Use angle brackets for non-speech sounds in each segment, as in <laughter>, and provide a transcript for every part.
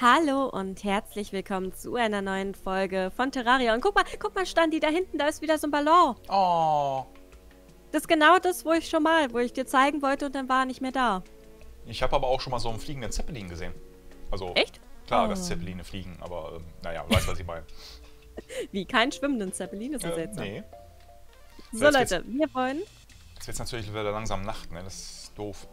Hallo und herzlich willkommen zu einer neuen Folge von Terraria. Und guck mal, guck mal, Standi, da hinten, da ist wieder so ein Ballon. Oh. Das ist genau das, wo ich schon mal, wo ich dir zeigen wollte und dann war er nicht mehr da. Ich habe aber auch schon mal so einen fliegenden Zeppelin gesehen. Also, Echt? klar, Oh. dass Zeppeline fliegen, aber ähm, naja, weißt was ich meine. <laughs> Wie, keinen schwimmenden Zeppelin? Das ist ja Äh, seltsam. nee. So, Leute, wir wollen... Jetzt wird natürlich wieder langsam Nacht, ne? Das ist doof.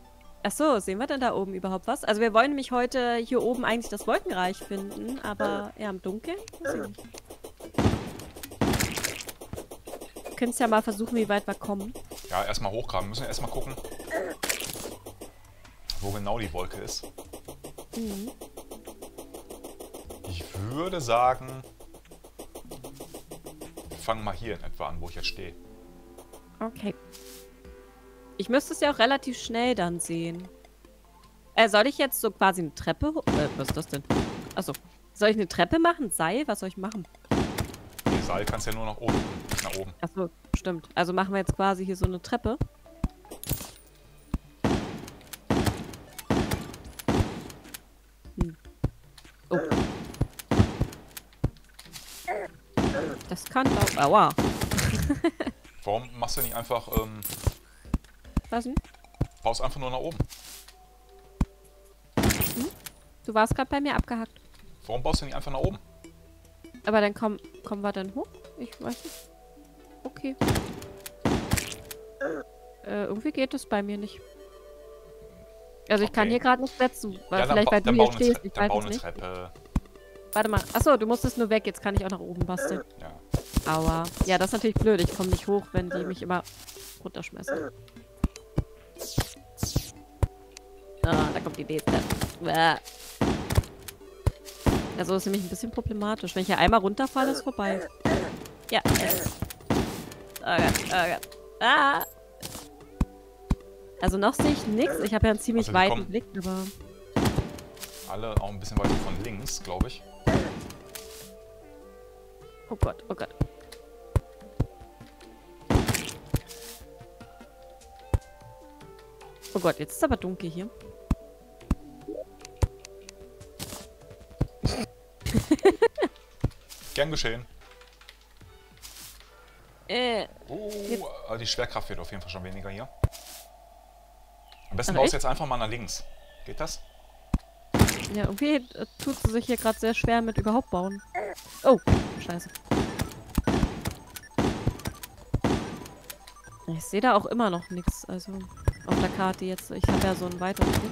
Achso, sehen wir denn da oben überhaupt was? Also wir wollen nämlich heute hier oben eigentlich das Wolkenreich finden, aber eher im Dunkeln? Wir können es ja mal versuchen, wie weit wir kommen. Ja, erstmal hochgraben. Müssen wir erstmal gucken, wo genau die Wolke ist. Mhm. Ich würde sagen, wir fangen mal hier in etwa an, wo ich jetzt stehe. Okay. Ich müsste es ja auch relativ schnell dann sehen. Äh, soll ich jetzt so quasi eine Treppe... Äh, was ist das denn? Achso. Soll ich eine Treppe machen? Seil? Was soll ich machen? Die Seil kannst ja nur nach oben, nach oben. Achso, stimmt. Also machen wir jetzt quasi hier so eine Treppe. Hm. Oh. Das kann auch... Aua. <laughs> Warum machst du nicht einfach, ähm, Was denn? baust einfach nur nach oben? Du warst gerade bei mir abgehackt. Warum baust du nicht einfach nach oben? Aber dann komm, kommen wir dann hoch? Ich weiß nicht. Okay. Äh, irgendwie geht es bei mir nicht. Also ich kann Okay. hier gerade nicht setzen, weil ja, vielleicht ba weil du hier stehst, ich weiß es eine nicht. Treppe. Warte mal. Achso, du musstest nur weg, jetzt kann ich auch nach oben basteln. Ja. Aua. Ja, das ist natürlich blöd, ich komme nicht hoch, wenn die mich immer runterschmeißen. Ah, da kommt die nächste. Bäh. Also ist nämlich ein bisschen problematisch. Wenn ich hier einmal runterfalle, ist vorbei. Ja. Oh Gott, oh Gott. Ah. Also noch sehe ich nichts. Ich habe ja einen ziemlich Also weiten Blick, aber... Alle auch ein bisschen weiter von links, glaube ich. Oh Gott, oh Gott. Oh Gott, jetzt ist aber dunkel hier. Gern geschehen. Äh, Oh, äh, die Schwerkraft wird auf jeden Fall schon weniger hier. Am besten baust du jetzt einfach mal nach links. Geht das? ja, irgendwie tut sie sich hier gerade sehr schwer mit überhaupt bauen. Oh, scheiße. Ich sehe da auch immer noch nichts, also auf der Karte jetzt. Ich habe ja so einen weiteren Blick.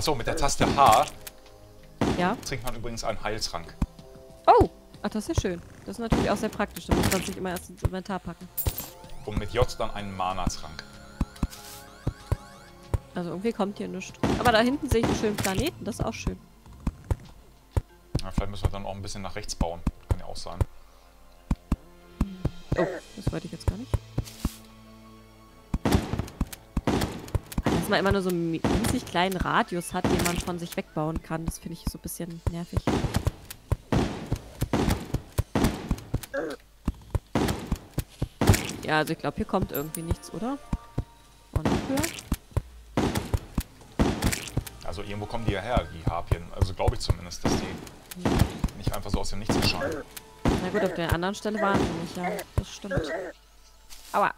Achso, mit der Taste H Ja? trinkt man übrigens einen Heiltrank. Oh! Ach, das ist ja schön. Das ist natürlich auch sehr praktisch. Da muss man sich immer erst ins Inventar packen. Und mit J dann einen Mana-Trank. Also irgendwie kommt hier nichts. Aber da hinten sehe ich einen schönen Planeten. Das ist auch schön. Ja, vielleicht müssen wir dann auch ein bisschen nach rechts bauen. Kann ja auch sein. Oh, das wollte ich jetzt gar nicht. Man immer nur so einen winzig kleinen Radius hat, den man von sich wegbauen kann. Das finde ich so ein bisschen nervig. Ja, also ich glaube, hier kommt irgendwie nichts, oder? Noch höher? Also irgendwo kommen die ja her, die Harpien. Also glaube ich zumindest, dass die nicht einfach so aus dem Nichts erscheinen. Na gut, auf der anderen Stelle waren sie nicht, ja. Das stimmt. Aua.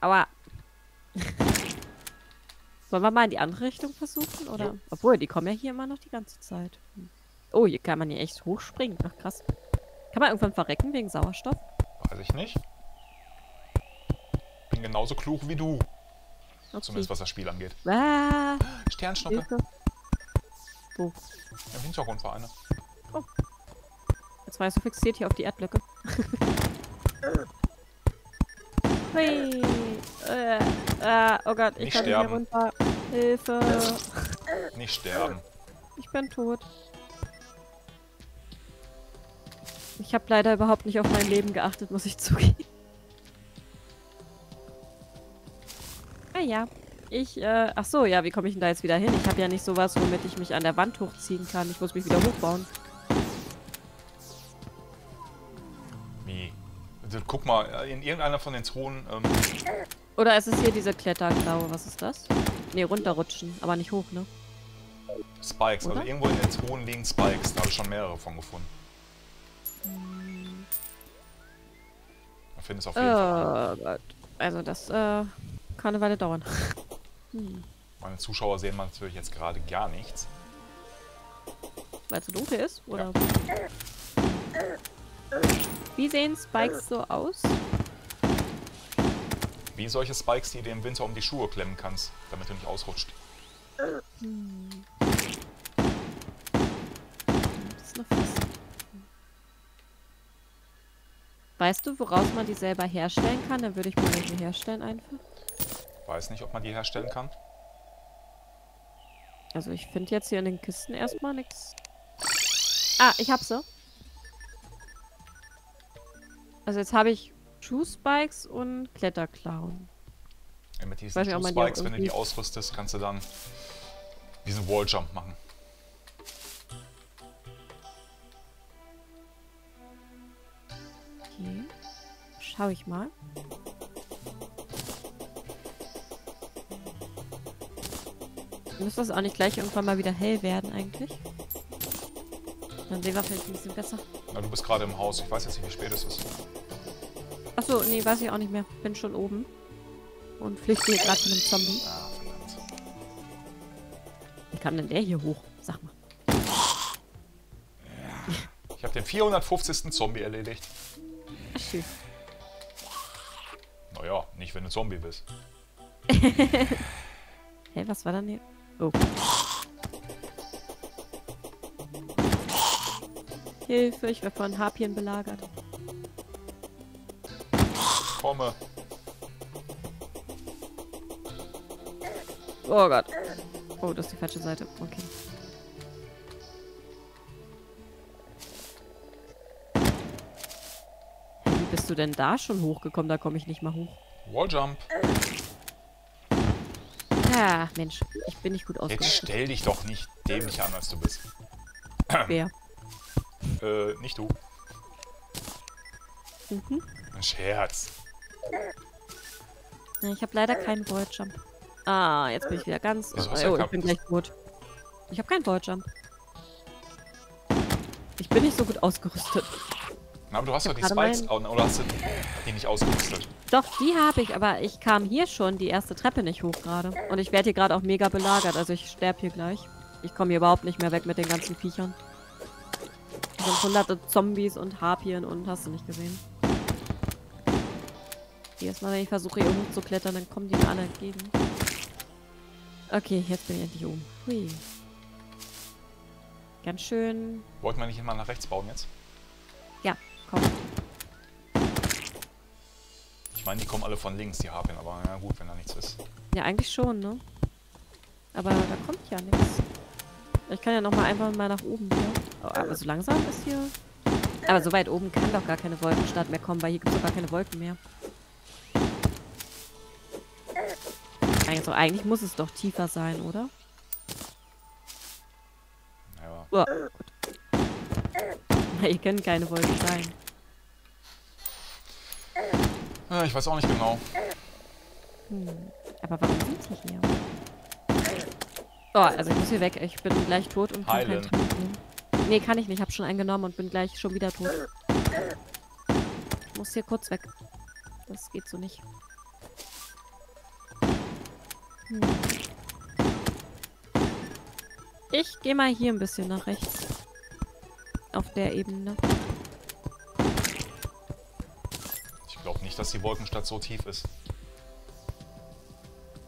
Aua. Wollen wir mal in die andere Richtung versuchen? Oder? Jo. Obwohl, die kommen ja hier immer noch die ganze Zeit. Oh, hier kann man hier echt hochspringen. Ach, krass. Kann man irgendwann verrecken wegen Sauerstoff? Weiß ich nicht. Bin genauso klug wie du. Okay. Zumindest was das Spiel angeht. Ah, Sternschnuppe. Wo? Im Hintergrund war eine. Jetzt war ich so fixiert hier auf die Erdblöcke. <laughs> Hui. Äh, äh, oh Gott, ich Nicht kann nicht mehr sterben. runter. Hilfe. Nicht sterben. Ich bin tot. Ich habe leider überhaupt nicht auf mein Leben geachtet, muss ich zugeben. Ah ja. Ich, äh, ach so, ja, wie komme ich denn da jetzt wieder hin? Ich habe ja nicht sowas, womit ich mich an der Wand hochziehen kann. Ich muss mich wieder hochbauen. Wie? Guck mal, in irgendeiner von den Zonen. Ähm, Oder ist es hier diese Kletterklaue? Was ist das? Ne, runterrutschen, aber nicht hoch, ne? Spikes, also Oder? also irgendwo in den Zonen liegen Spikes. Da habe ich schon mehrere von gefunden. Da findest du auf jeden Fall. Oh Gott. Also das äh, kann eine Weile dauern. Hm. Meine Zuschauer sehen natürlich jetzt gerade gar nichts. Weil es so dunkel ist? Oder? Wie sehen Spikes so aus? Wie solche Spikes, die du dir im Winter um die Schuhe klemmen kannst, damit du nicht ausrutscht. Das ist noch fest. Weißt du, woraus man die selber herstellen kann? Dann würde ich mir welche herstellen einfach. Weiß nicht, ob man die herstellen kann. Also ich finde jetzt hier in den Kisten erstmal nichts. Ah, ich hab sie. Also jetzt habe ich Shoe Spikes und Kletterklauen. Ja, mit diesen man die wenn du die ausrüstest, kannst du dann diesen Walljump machen. Okay. Schau ich mal. Muss das auch nicht gleich irgendwann mal wieder hell werden eigentlich? Dann sehen wir vielleicht ein bisschen besser. Na, du bist gerade im Haus. Ich weiß jetzt nicht, wie spät es ist. Achso, nee, weiß ich auch nicht mehr. Bin schon oben. Und flüchte hier gerade von einem Zombie. Ah, verdammt. Wie kam denn der hier hoch? Sag mal. Ich habe den 450. Zombie erledigt. Ach, schön. Naja, nicht wenn du Zombie bist. <laughs> Hä, was war denn hier? Oh. Hilfe, ich werde von Harpien belagert. Komme. Oh Gott. Oh, das ist die falsche Seite. Okay. Wie bist du denn da schon hochgekommen? Da komme ich nicht mal hoch. Walljump. Ah, Mensch. Ich bin nicht gut Jetzt ausgerüstet. stell dich doch nicht dämlich an, als du bist. <clears throat> Wer? Äh, nicht du. Mhm. Ein Scherz. Ja, ich habe leider keinen Volljump. Ah, jetzt bin ich wieder ganz... Du Oh, ich bin gleich tot. Ich habe keinen Volljump. Ich bin nicht so gut ausgerüstet. Na, aber du hast doch die Spikes, oder hast du die nicht ausgerüstet? Doch, die habe ich, aber ich kam hier schon die erste Treppe nicht hoch gerade. Und ich werde hier gerade auch mega belagert, also ich sterbe hier gleich. Ich komme hier überhaupt nicht mehr weg mit den ganzen Viechern. Es sind hunderte Zombies und Harpien und hast du nicht gesehen. Jedes Mal, wenn ich versuche hier hochzuklettern, dann kommen die mir alle entgegen. Okay, jetzt bin ich endlich oben. Hui. Ganz schön. Wollten wir nicht immer nach rechts bauen jetzt? Ja, komm. Ich meine, die kommen alle von links, die Harpien, aber ja gut, wenn da nichts ist. Ja, eigentlich schon, ne? Aber da kommt ja nichts. Ich kann ja noch mal einfach mal nach oben hier. Oh, aber so langsam ist hier... Aber so weit oben kann doch gar keine Wolkenstadt mehr kommen, weil hier gibt es doch gar keine Wolken mehr. Also eigentlich muss es doch tiefer sein, oder? Ja, Oh, gut. Na, hier können keine Wolken sein. Äh, ich weiß auch nicht genau. Hm. Aber warum sind die hier? Oh, also ich muss hier weg. Ich bin gleich tot und kann keinen Heilen. Trank nehmen. Nee, kann ich nicht. Ich hab schon eingenommen und bin gleich schon wieder tot. Ich muss hier kurz weg. Das geht so nicht. Hm. Ich gehe mal hier ein bisschen nach rechts. Auf der Ebene. Ich glaube nicht, dass die Wolkenstadt so tief ist.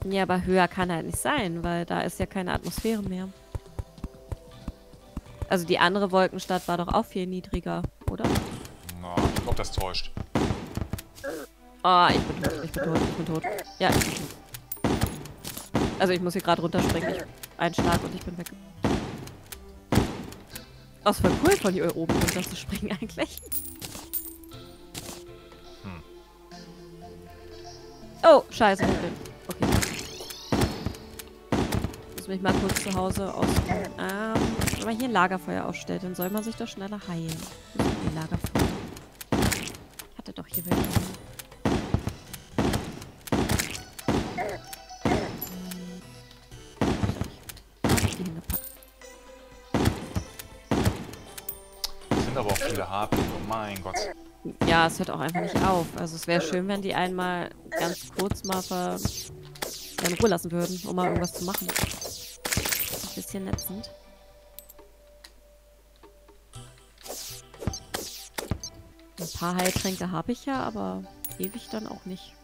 Ja, aber höher kann halt nicht sein, weil da ist ja keine Atmosphäre mehr. Also die andere Wolkenstadt war doch auch viel niedriger, oder? Na, ich glaube, das täuscht. Ah, ich bin tot, ich bin tot, ich bin tot. Ja, ich bin tot. Also ich muss hier gerade runterspringen. Ich, ein Schlag und ich bin weg. Ist voll cool von hier oben runter zu springen eigentlich. Hm. Oh, scheiße. ich Okay. Muss mich mal kurz zu Hause ausruhen. Ähm, wenn man hier ein Lagerfeuer aufstellt, dann soll man sich doch schneller heilen. Lagerfeuer? Ich hatte doch Hier weg. Viele Harpien, oh mein Gott. Ja, es hört auch einfach nicht auf. Also es wäre schön, wenn die einmal ganz kurz mal ver ja, in Ruhe lassen würden, um mal irgendwas zu machen. Ein bisschen netzend. Ein paar Heiltränke habe ich ja, aber ewig dann auch nicht.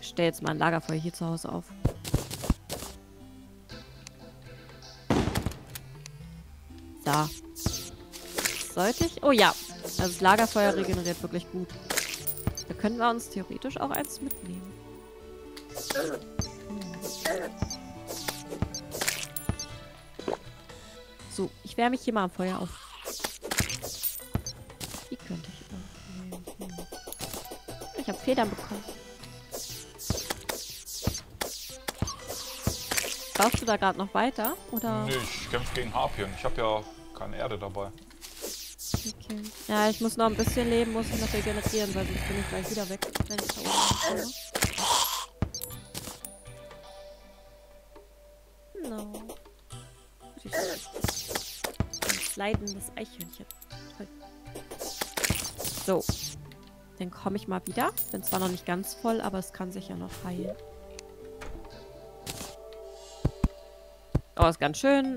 Ich stelle jetzt mal ein Lagerfeuer hier zu Hause auf. Da. Sollte? Oh ja. Also das Lagerfeuer regeneriert wirklich gut. Da können wir uns theoretisch auch eins mitnehmen. So, ich wärme mich hier mal am Feuer auf. Wie könnte ich? Hm. Ich habe Federn bekommen. Baust du da gerade noch weiter? Oder? Nee, ich kämpfe gegen Harpien. Ich habe ja keine Erde dabei. Okay. Ja, ich muss noch ein bisschen leben, muss ich noch regenerieren, weil sonst bin ich gleich wieder weg, wenn ich da oben ankomme. No. Ein slidendes Eichhörnchen. So. Dann komme ich mal wieder. Bin zwar noch nicht ganz voll, aber es kann sich ja noch heilen. Oh, ist ganz schön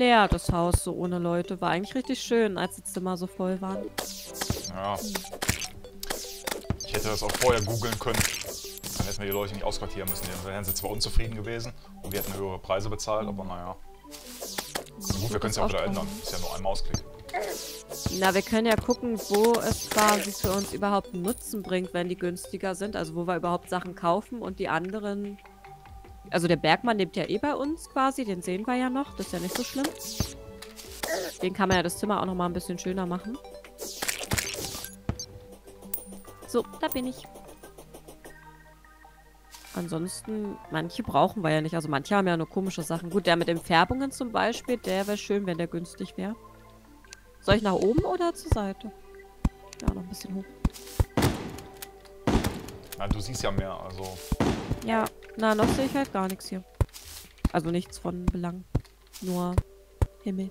leer, das Haus, so ohne Leute. War eigentlich richtig schön, als die Zimmer so voll waren. Ja. Ich hätte das auch vorher googeln können. Dann hätten wir die Leute nicht ausquartieren müssen. Dann wären sie zwar unzufrieden gewesen und wir hätten höhere Preise bezahlt, aber naja. Na gut, wir können es ja auch wieder ändern. Ist ja nur ein Mausklick. Na, wir können ja gucken, wo es quasi für uns überhaupt einen Nutzen bringt, wenn die günstiger sind. Also wo wir überhaupt Sachen kaufen und die anderen... Also der Bergmann lebt ja eh bei uns quasi, den sehen wir ja noch. Das ist ja nicht so schlimm. Den kann man ja das Zimmer auch nochmal ein bisschen schöner machen. So, da bin ich. Ansonsten, manche brauchen wir ja nicht. Also manche haben ja nur komische Sachen. Gut, der mit den Färbungen zum Beispiel, der wäre schön, wenn der günstig wäre. Soll ich nach oben oder zur Seite? Ja, noch ein bisschen hoch. Na, du siehst ja mehr, also. Ja, na, noch sehe ich halt gar nichts hier. Also nichts von Belang. Nur Himmel.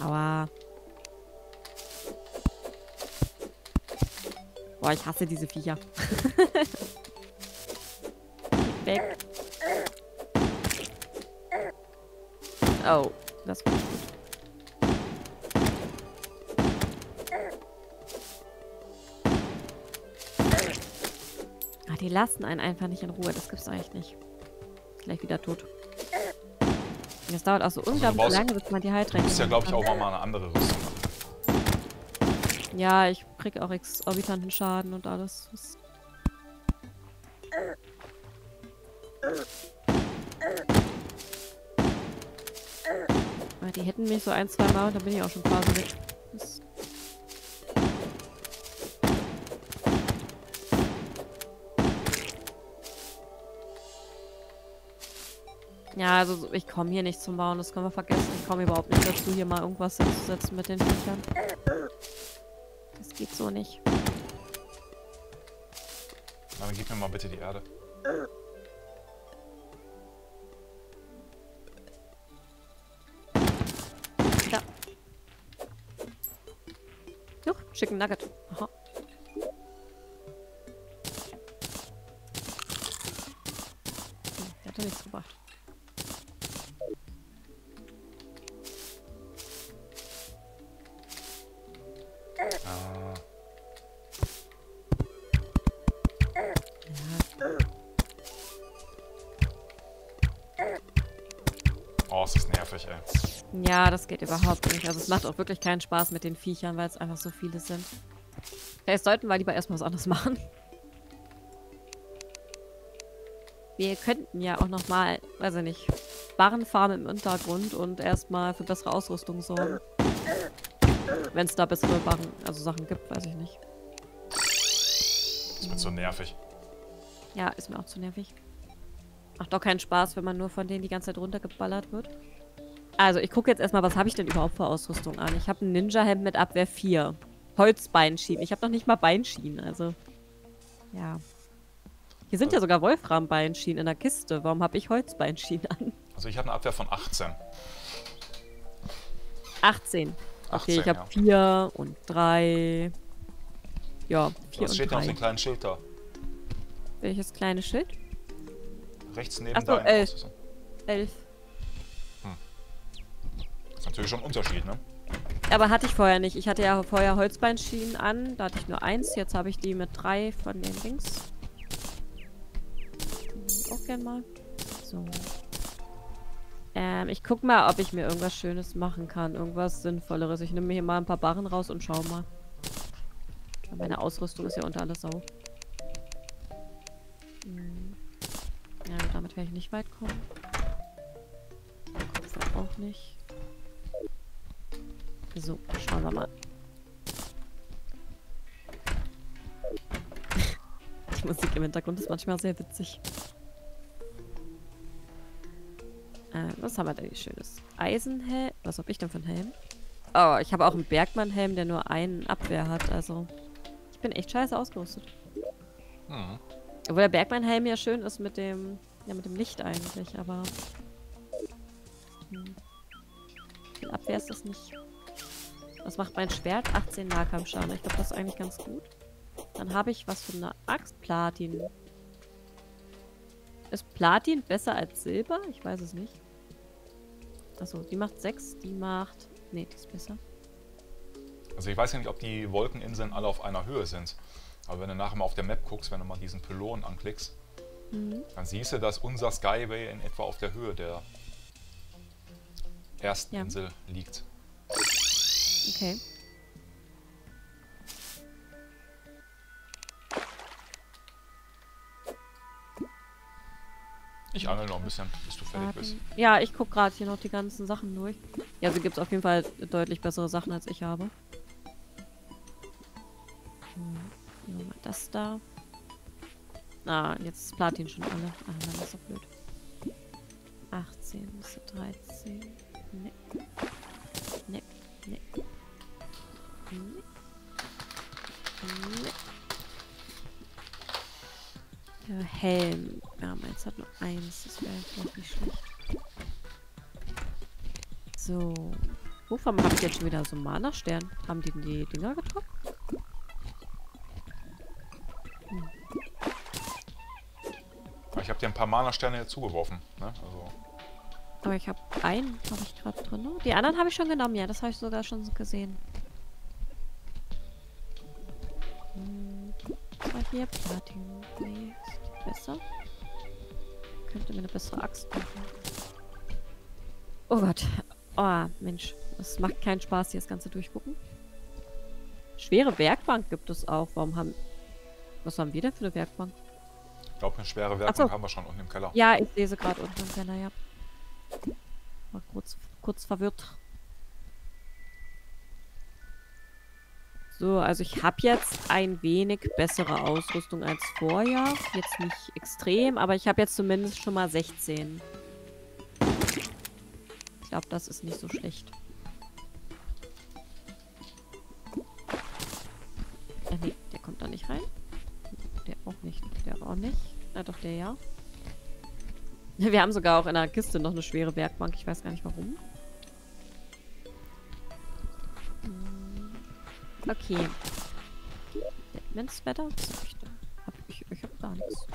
Aua. Boah, ich hasse diese Viecher. <laughs> Weg. Oh, das war die lassen einen einfach nicht in Ruhe. Das gibt's eigentlich nicht. Gleich wieder tot. Das dauert auch so unglaublich brauchst- lange, bis man die Du Heiltränke musst ja, glaube ich, auch mal eine andere Rüstung machen. Ja, ich krieg auch exorbitanten Schaden und alles. Das Aber die hätten mich so ein, zwei Mal und dann bin ich auch schon quasi weg. Ja, also so- ich komme hier nicht zum Bauen, das können wir vergessen. Ich komme überhaupt nicht dazu, hier mal irgendwas hinzusetzen mit den Viechern. Das geht so nicht. Dann gib mir mal bitte die Erde. Da. Juch, Chicken Nugget. Ah, oh, es ist nervig, ey. Ja, das geht überhaupt nicht. Also es macht auch wirklich keinen Spaß mit den Viechern, weil es einfach so viele sind. Vielleicht sollten wir lieber erstmal was anderes machen. Wir könnten ja auch nochmal, weiß ich nicht, Barren farmen im Untergrund und erstmal für bessere Ausrüstung sorgen. Wenn es da bessere Barren, also Sachen gibt, weiß ich nicht. Das wird so nervig. Ja, ist mir auch zu nervig. Macht doch keinen Spaß, wenn man nur von denen die ganze Zeit runtergeballert wird. Also, ich gucke jetzt erstmal, was habe ich denn überhaupt für Ausrüstung an? Ich habe ein Ninja-Hemd mit Abwehr 4. Holzbeinschienen. Ich habe noch nicht mal Beinschienen, also. Ja. Hier sind ja sogar Wolframbeinschienen in der Kiste. Warum habe ich Holzbeinschienen an? Also ich habe eine Abwehr von 18. 18. Okay, 18, ich habe ja. 4 und 3. Ja, 4 Was und steht denn auf 3. dem kleinen Schild da? Welches kleine Schild? Rechts neben Ach so, deinem elf. 11. Das ist natürlich schon ein Unterschied, ne? Aber hatte ich vorher nicht. Ich hatte ja vorher Holzbeinschienen an. Da hatte ich nur eins. Jetzt habe ich die mit drei von den Dings. Hm, Auch gern mal. So. Ähm, ich guck mal, ob ich mir irgendwas Schönes machen kann. Irgendwas Sinnvolleres. Ich nehme mir hier mal ein paar Barren raus und schau mal. Meine Ausrüstung ist ja unter alles Sau. Hm. Ja, damit werde ich nicht weit kommen. Kupfer auch nicht. So, schauen wir mal. <laughs> Die Musik im Hintergrund ist manchmal sehr witzig. Was haben wir denn hier Schönes? Eisenhelm. Was hab ich denn für einen Helm? Oh, ich habe auch einen Bergmann-Helm, der nur einen Abwehr hat. Also, ich bin echt scheiße ausgerüstet. Hm. Obwohl der Bergmann-Helm ja schön ist mit dem, ja, mit dem Licht eigentlich, aber... Hm. Viel Abwehr ist das nicht. Was macht mein Schwert? 18 Nahkampfschaden. Ich glaube, das ist eigentlich ganz gut. Dann habe ich was für eine Axt. Platin. Ist Platin besser als Silber? Ich weiß es nicht. Achso, die macht 6. Die macht... Nee, die ist besser. Also ich weiß ja nicht, ob die Wolkeninseln alle auf einer Höhe sind. Aber wenn du nachher mal auf der Map guckst, wenn du mal diesen Pylon anklickst, Mhm. dann siehst du, dass unser Skyway in etwa auf der Höhe der ersten Ja. Insel liegt. Okay. Ich angel noch ein bisschen, bis du fertig bist. Ja, ich gucke gerade hier noch die ganzen Sachen durch. Ja, also gibt es auf jeden Fall deutlich bessere Sachen, als ich habe. Hm, mal das da. Ah, jetzt ist Platin schon alle. Ah, dann ist so blöd. 18, das ist 13. Ne. Ne, ne. Ne. Ne. Ja, Helm. Ja, meins hat nur eins. Das wäre vielleicht nicht schlecht. So. Wovon habe ich jetzt schon wieder so einen Mana-Stern? Haben die die Dinger getroffen? Aber Ich habe dir ein paar Mana-Sterne hier zugeworfen. Ne? Also, Aber ich habe einen, habe ich gerade drin. Die anderen habe ich schon genommen, ja. Das habe ich sogar schon gesehen. Hier? Platin. Nee, ist die besser? Könnte mir eine bessere Axt machen. Oh Gott. Oh, Mensch. Es macht keinen Spaß, hier das Ganze durchgucken. Schwere Werkbank gibt es auch. Warum haben... Was haben wir denn für eine Werkbank? ich glaube, eine schwere Werkbank so. haben wir schon unten im Keller. Ja, ich lese gerade unten im Keller, ja. War kurz, kurz verwirrt. So, also ich habe jetzt ein wenig bessere Ausrüstung als vorher. Jetzt nicht extrem, aber ich habe jetzt zumindest schon mal 16. Ich glaube, das ist nicht so schlecht. Äh, nee, der kommt da nicht rein. Der auch nicht. Der auch nicht. Na doch, der ja. Wir haben sogar auch in der Kiste noch eine schwere Werkbank. Ich weiß gar nicht warum. Okay. Deadman's Wetter? Hab ich ich, hab gar nichts.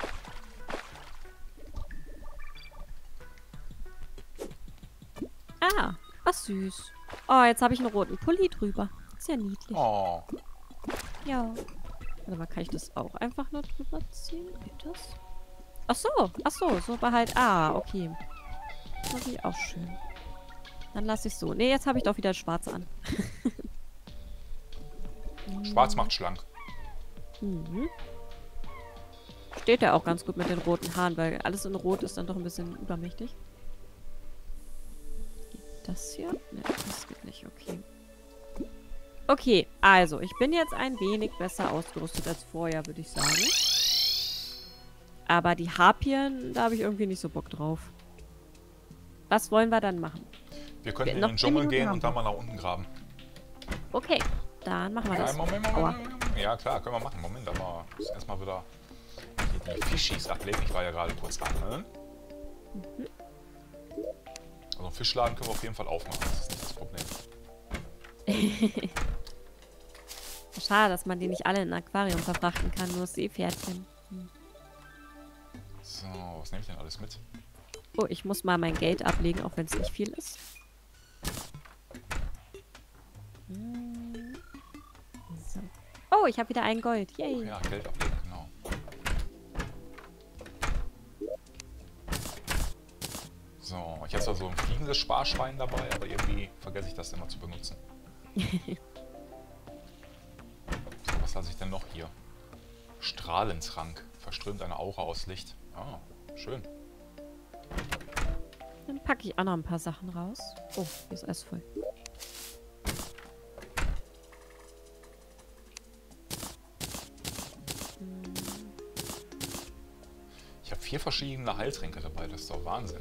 Ah, was süß. Oh, jetzt habe ich einen roten Pulli drüber. Ist ja niedlich. Oh, Ja. Warte mal, kann ich das auch einfach nur drüber ziehen? Geht das? Ach so, ach so, so behalt. Ah, okay. Das ist auch schön. Dann lasse ich so. Nee, jetzt habe ich doch wieder schwarz an. <laughs> schwarz macht schlank. Mhm. Steht ja auch ganz gut mit den roten Haaren, weil alles in Rot ist dann doch ein bisschen übermächtig. Geht das hier? Ne, das geht nicht. Okay. Okay, also, ich bin jetzt ein wenig besser ausgerüstet als vorher, würde ich sagen. Aber die Harpien, da habe ich irgendwie nicht so Bock drauf. Was wollen wir dann machen? Wir könnten Wir- in den Dschungel gehen haben und dann mal nach unten graben. Okay, Dann machen wir Ja, das. Moment, Moment. Moment, Moment. Ja, klar, können wir machen. Moment, aber muss erstmal wieder die Fischis ablegen. Ich war ja gerade kurz angeln. Also einen Fischladen können wir auf jeden Fall aufmachen. Das ist nicht das Problem. <laughs> Schade, dass man die nicht alle in ein Aquarium verfrachten kann, nur Seepferdchen. So, was nehme ich denn alles mit? Oh, ich muss mal mein Geld ablegen, auch wenn es nicht viel ist. Hm. Oh, ich habe wieder ein Gold. Yay. Ja, Geld ablegen, genau. So, ich habe zwar so ein fliegendes Sparschwein dabei, aber irgendwie vergesse ich das immer zu benutzen. <laughs> so, was lasse ich denn noch hier? Strahlentrank. Verströmt eine Aura aus Licht. Ah, schön. Dann packe ich auch noch ein paar Sachen raus. Oh, hier ist alles voll. Vier verschiedene Heiltränke dabei, das ist doch Wahnsinn.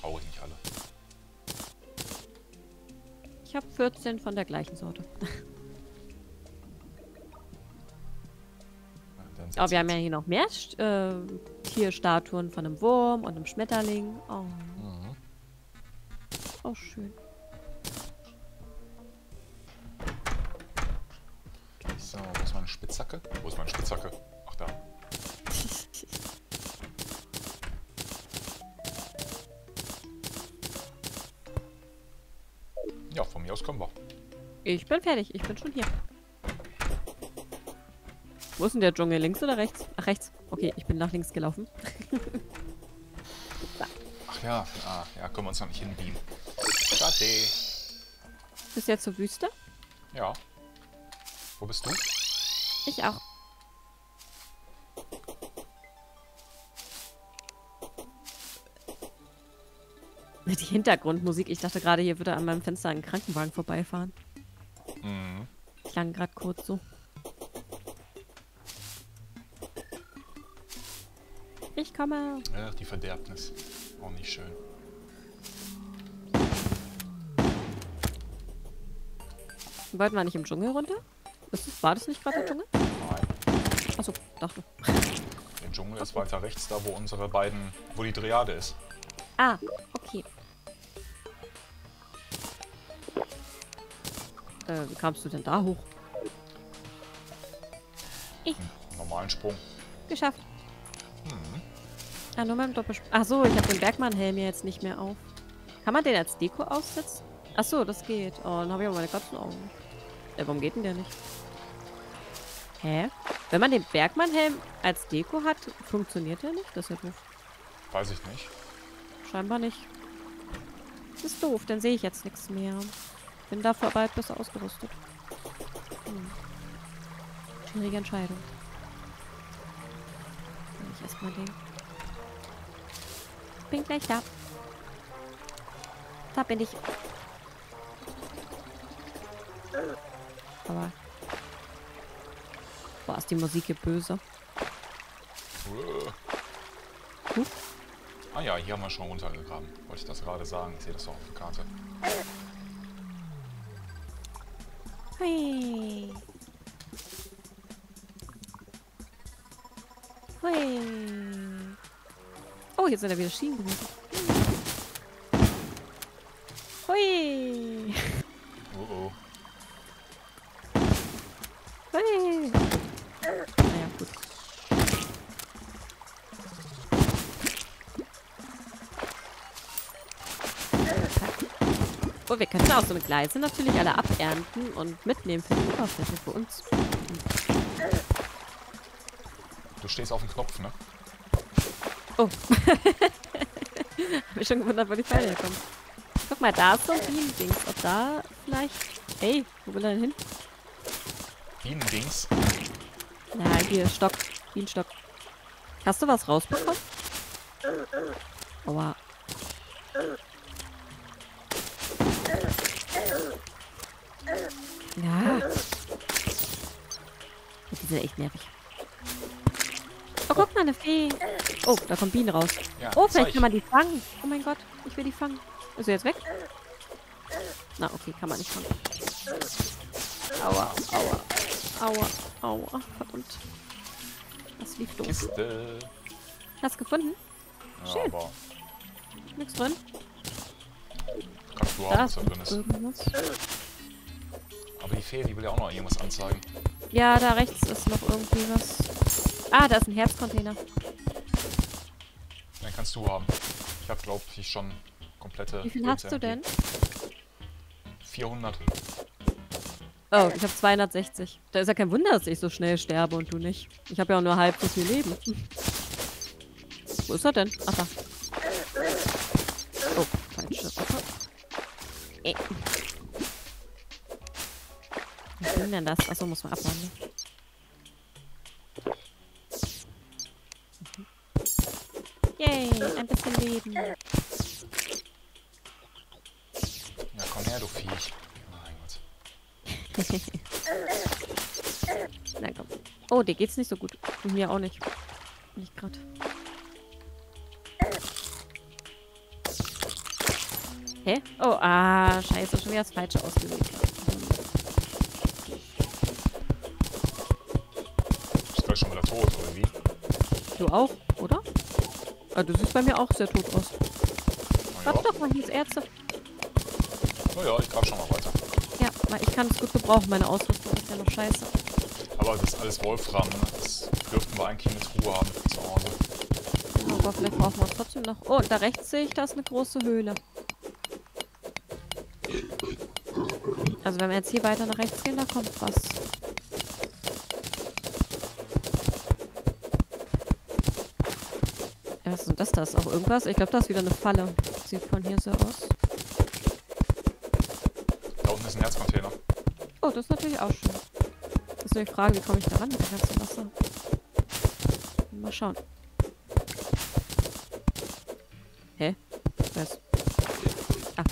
Brauche ich nicht alle. Ich habe 14 von der gleichen Sorte. <laughs> Aber setz- wir haben ja hier noch mehr äh, Tierstatuen von einem Wurm und einem Schmetterling. Oh, Mhm. auch schön. Ich bin fertig. Ich bin schon hier. Wo ist denn der Dschungel? Links oder rechts? Ach, rechts. Okay, ich bin nach links gelaufen. <laughs> Ach ja, ah, ja, können wir uns noch nicht hinbeamen. Schade. Bist du jetzt zur Wüste? Ja. Wo bist du? Ich auch. Die Hintergrundmusik. Ich dachte gerade, hier würde an meinem Fenster ein Krankenwagen vorbeifahren. Klang gerade kurz so. Ich komme. Ja, die Verderbnis. Auch nicht schön. Wollten wir nicht im Dschungel runter? Ist das, war das nicht gerade der Dschungel? Nein. Achso, dachte. Der Dschungel ist weiter rechts, da wo unsere beiden, wo die Triade ist. Ah, okay. Äh, wie kamst du denn da hoch? Normalen Sprung. Geschafft. Mhm. Ah, nur beim Doppelsprung. Achso, ich habe den Bergmann-Helm ja jetzt nicht mehr auf. Kann man den als Deko aufsetzen? Achso, das geht. Oh, dann habe ich aber meine Katzenaugen. Äh, warum geht denn der nicht? Hä? Wenn man den Bergmann-Helm als Deko hat, funktioniert der nicht? Das ist ja doof. Weiß ich nicht. Scheinbar nicht. Das ist doof, dann sehe ich jetzt nichts mehr. Bin dafür bald besser ausgerüstet. Hm. Schwierige Entscheidung. Nehme ich erstmal den. Bin gleich da. Da bin ich. Aber. Boah, ist die Musik hier böse. Huch. Ah ja, hier haben wir schon runtergegraben. Wollte ich das gerade sagen. Ich sehe das doch auf der Karte. Hui. Hui. Oh, jetzt sind da wieder Schienen Auch so eine Gleise natürlich alle abernten und mitnehmen für die Oberfläche für uns. Du stehst auf dem Knopf, ne? Oh. <laughs> Hab mich schon gewundert, wo die Pfeile herkommen. Guck mal, da ist so ein Bienen-Dings. Ob da vielleicht... Hey, wo will er denn hin? Bienendings. Na, hier, Stock. Bienenstock. Hast du was rausbekommen? Aua. Ja. Die sind echt nervig. Oh, guck mal, eine Fee. Oh, da kommen Bienen raus. Ja, Oh, vielleicht kann man die fangen. Oh mein Gott, ich will die fangen. Ist sie jetzt weg? Na, okay, kann man nicht fangen. Aua, aua, aua, aua. Verdammt. Was lief los? Kiste. Hast du gefunden? Ja, Schön. aber Nichts drin? kannst du haben, was da drin ist. irgendwas. Aber die Fee, die will ja auch noch irgendwas anzeigen. Ja, da rechts ist noch irgendwie was. Ah, da ist ein Herzcontainer. Den kannst du haben. Ich habe, glaube ich, schon komplette... Wie viel hast du denn? 400. Oh, ich habe 260. Da ist ja kein Wunder, dass ich so schnell sterbe und du nicht. Ich habe ja auch nur halb so viel Leben. <laughs> Wo ist er denn? Ach da. Oh, falsche Sache. Äh. Ist denn das? Achso, muss man abwandeln. Mhm. Yay, ein bisschen Leben. Ja, komm her, du Viech. Mein Gott. <laughs> Na komm. Oh, dir geht's nicht so gut. Und mir auch nicht. Nicht grad. Hä? Oh, ah, scheiße, schon wieder das Falsche ausgewählt. Auch, oder? Ah, du siehst bei mir auch sehr tot aus. Na Warte ja. doch mal, hier ist Ärzte. Na ja, ich grab schon mal weiter. Ja, weil ich kann es gut gebrauchen, meine Ausrüstung ist ja noch scheiße. Aber das ist alles Wolfram, ne? Das dürften wir eigentlich mit Ruhe haben zu Hause. Aber vielleicht brauchen wir es trotzdem noch. Oh, da rechts sehe ich, da ist eine große Höhle. Also wenn wir jetzt hier weiter nach rechts gehen, da kommt was. Was ist denn das? Da ist auch irgendwas. Ich glaube, da ist wieder eine Falle. Sieht von hier so aus. Da unten ist ein Herzcontainer. Oh, das ist natürlich auch schön. Das ist nur die Frage, wie komme ich da ran mit dem ganzen Wasser? Mal schauen. Hä? Was? Ah.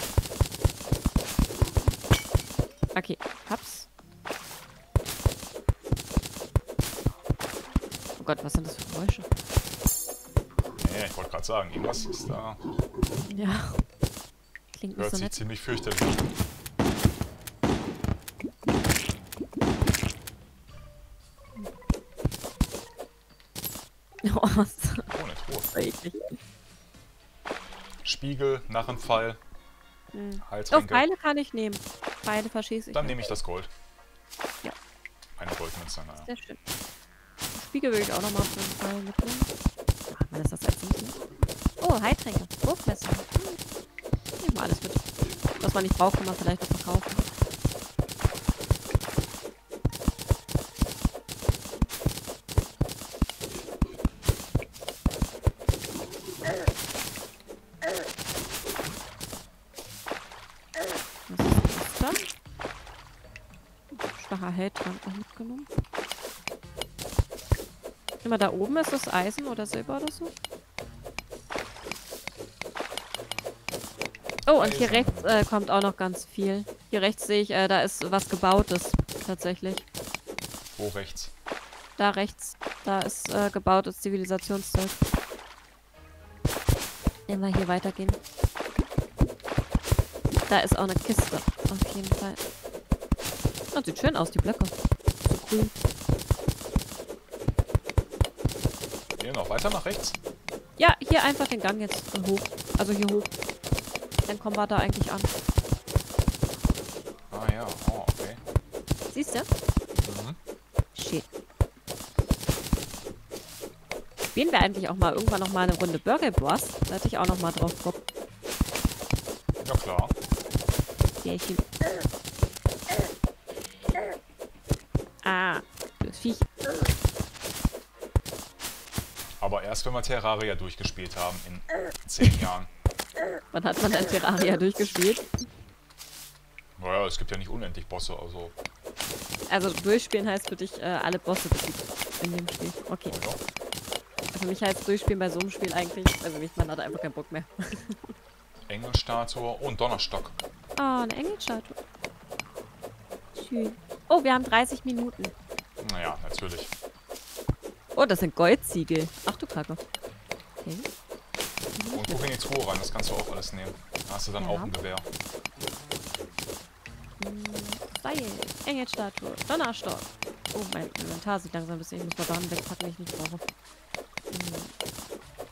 Okay, hab's. Oh Gott, was sind das für Geräusche? Sagen, irgendwas ist da. Ja. Klingt Hört so sich nett. ziemlich fürchterlich an. <laughs> Oh, was Oh. Spiegel, Narrenfall, Hm. Oh, Heiltränke. Pfeile kann ich nehmen. Pfeile verschieße ich. Dann nehme ich das Gold. Ja. Eine Goldmünze, naja. Sehr schön. Spiegel will ich auch nochmal auf jeden Fall mitnehmen. Ist das nicht. Ne? Oh, Heiltränke. Wurfmesser. Hm. Nehmen wir alles mit. Was man nicht braucht, kann man vielleicht noch verkaufen. Was ist das da? Schwacher Heldtrank noch mitgenommen. Immer da oben ist das Eisen oder Silber oder so. Oh, und hier rechts äh, kommt auch noch ganz viel. Hier rechts sehe ich, äh, da ist was gebautes. Tatsächlich. Wo rechts? Da rechts, da ist äh, gebautes Zivilisationszeug. Wenn wir hier weitergehen. Da ist auch eine Kiste. Auf jeden Fall. Oh, sieht schön aus, die Blöcke. So grün. Hier noch weiter nach rechts? Ja, hier einfach den Gang jetzt hoch. Also hier hoch. Dann kommen wir da eigentlich an. Ah ja, oh, okay. Siehst du? Mhm. Shit. Spielen wir eigentlich auch mal irgendwann noch mal eine Runde Burger Bros? Da hätte ich auch noch mal drauf Bock. Ja klar. Bärchen. Ah, das Viech. Aber erst wenn wir Terraria durchgespielt haben in zehn Jahren. Wann hat man denn Terraria durchgespielt? Naja, es gibt ja nicht unendlich Bosse, also. Also durchspielen heißt für dich äh, alle Bosse in dem Spiel. Okay. Ja. Für mich heißt durchspielen bei so einem Spiel eigentlich, also nicht, man hat einfach keinen Bock mehr. <laughs> Engelstatue und Donnerstock. Oh, eine Engelstatue. Schön. Oh, wir haben 30 Minuten. Naja, natürlich. Oh, das sind Goldziegel. Ach du Kacke. Okay. Und guck in die Truhe rein, das kannst du auch alles nehmen. Da hast du dann Ja. auch ein Gewehr. Hm, Seil, Engelstatue, Donnerstock. Oh, mein Inventar sieht langsam ein bisschen. Ich muss mal Sachen wegpacken, die ich nicht brauche. Hm.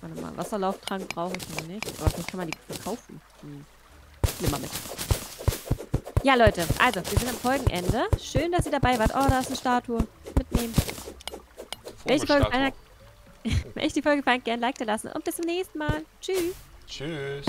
Warte mal, Wasserlauftrank brauche ich noch nicht. Aber vielleicht kann man die verkaufen. Hm. Nimm mal mit. Ja, Leute, also, wir sind am Folgenende. Schön, dass ihr dabei wart. Oh, da ist eine Statue. Mitnehmen. Wenn euch <laughs> die Folge gefallen hat, wenn euch die Folge gefallen hat, gerne Like da lassen. Und bis zum nächsten Mal. Tschüss. Tschüss.